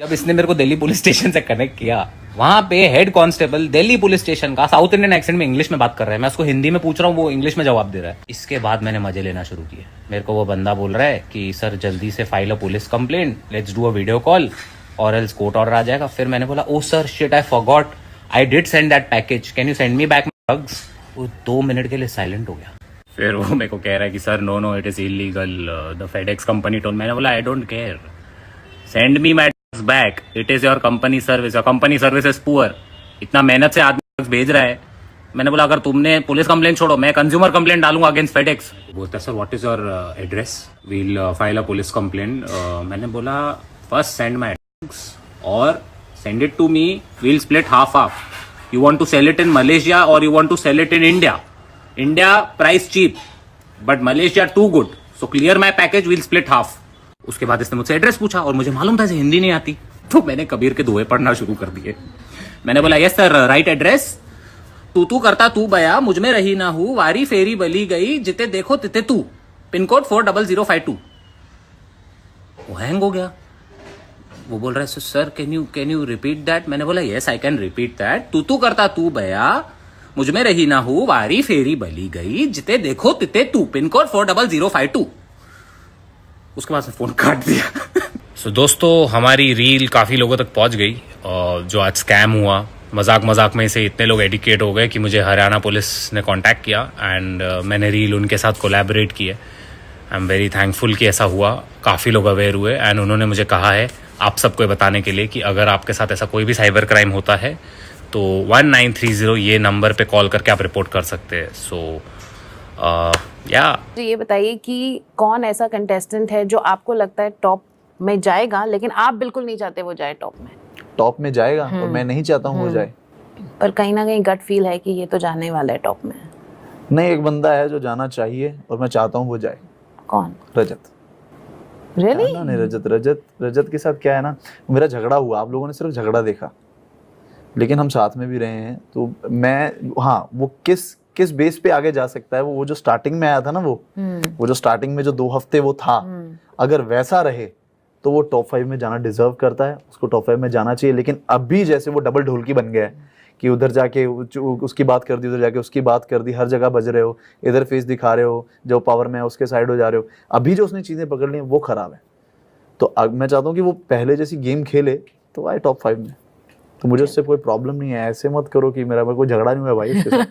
जब इसने मेरे को दिल्ली पुलिस स्टेशन से कनेक्ट किया, वहाँ पे head constable Delhi police station का साउथ इंडियन एक्सेंट में इंग्लिश में बात कर रहा है। मैं उसको हिंदी में पूछ रहा हूँ, वो इंग्लिश में जवाब दे रहा है। इसके बाद मैंने मज़े लेना शुरू किए। मेरे को वो बंदा बोल रहा है कि, सर, जल्दी से file a police complaint let's do a video call or else court order आ जाएगा। फिर मैंने बोला ओ sir shit I forgot I did send that package can you send me back drugs वो दो मिनट के लिए साइलेंट हो गया। फिर वो मेरे को कह रहा है कि sir no no it is illegal the FedEx company tone मैंने बोला I don't care send me my back it is your company service your company service is poor इतना मेहनत से आदमी भेज रहा है। मैंने बोला, अगर तुमने पुलिस कंप्लेन छोड़ो, मैं कंज्यूमर कंप्लेंट डालूँगा अगेंस्ट फेडेक्स बोलता sir what is your address we'll file a police complaint मैंने बोला first send my or send it to me we'll split half half you want to sell it in Malaysia or you want to sell it in India India price cheap but Malaysia too good so clear my package will split half उसके बाद इसने मुझसे address पूछा और मुझे मालूम था इसे हिंदी नहीं आती। तो मैंने कबीर के दुए पढ़ना शुरू कर दिए। मैंने बोला यस सर राइट एड्रेस तू तू करता, तू बया, मुझमें रही ना हूँ, वारी फेरी बली गई, जिते देखो तिते तू। Pin code four double zero five two वो हैंग हो गया। वो बोल रहा है sir can you can you repeat that मैंने बोला yes I can repeat that तू तू करता, तू बया, मुझमें रही ना हूँ, वारी फेरी बली गई, जिते देखो तिते तू. Pin code four double zero five two उसके बाद से फ़ोन काट दिया। सो so, दोस्तों हमारी रील काफ़ी लोगों तक पहुँच गई और जो आज स्कैम हुआ मज़ाक मज़ाक में से इतने लोग एडिकेट हो गए कि मुझे हरियाणा पुलिस ने कांटेक्ट किया एंड uh, मैंने रील उनके साथ कोलैबोरेट की है आई एम वेरी थैंकफुल कि ऐसा हुआ काफ़ी लोग अवेयर हुए एंड उन्होंने मुझे कहा है आप सबको बताने के लिए कि अगर आपके साथ ऐसा कोई भी साइबर क्राइम होता है तो वन नाइन थ्री ज़ीरो ये नंबर पे कॉल करके आप रिपोर्ट कर सकते हैं। सो या तो ये बताइए कि कौन ऐसा कंटेस्टेंट है जो आपको लगता है टॉप में जाएगा लेकिन आप बिल्कुल नहीं चाहते वो जाए टॉप में? टॉप में जाएगा और मैं नहीं चाहता हूँ वो जाए। पर कहीं ना कहीं गट फील है कि ये तो जाने वाला है टॉप में। नहीं एक बंदा है जो जाना चाहिए और मैं चाहता हूँ वो जाए। कौन? रजत। रियली ना नहीं रजत रजत रजत के साथ क्या है ना मेरा झगड़ा हुआ आप लोगों ने सिर्फ़ झगड़ा देखा। लेकिन हम साथ में भी रहे हैं तो मैं हाँ वो किस किस बेस पे आगे जा सकता है वो वो जो स्टार्टिंग में आया था ना वो वो जो स्टार्टिंग में जो दो हफ़्ते वो था अगर वैसा रहे तो वो टॉप फाइव में जाना डिजर्व करता है उसको टॉप फाइव में जाना चाहिए लेकिन अभी जैसे वो डबल ढोलकी बन गया है कि उधर जाके उसकी बात कर दी उधर जाके उसकी बात कर दी हर जगह बज रहे हो इधर फेस दिखा रहे हो जो पावर में है उसके साइड हो जा रहे हो अभी जो उसने चीज़ें पकड़ ली हैं, वो खराब है। तो अब मैं चाहता हूँ कि वो पहले जैसी गेम खेले तो आए टॉप फाइव में। तो मुझे उससे कोई प्रॉब्लम नहीं है ऐसे मत करो कि मेरा कोई झगड़ा नहीं हुआ भाई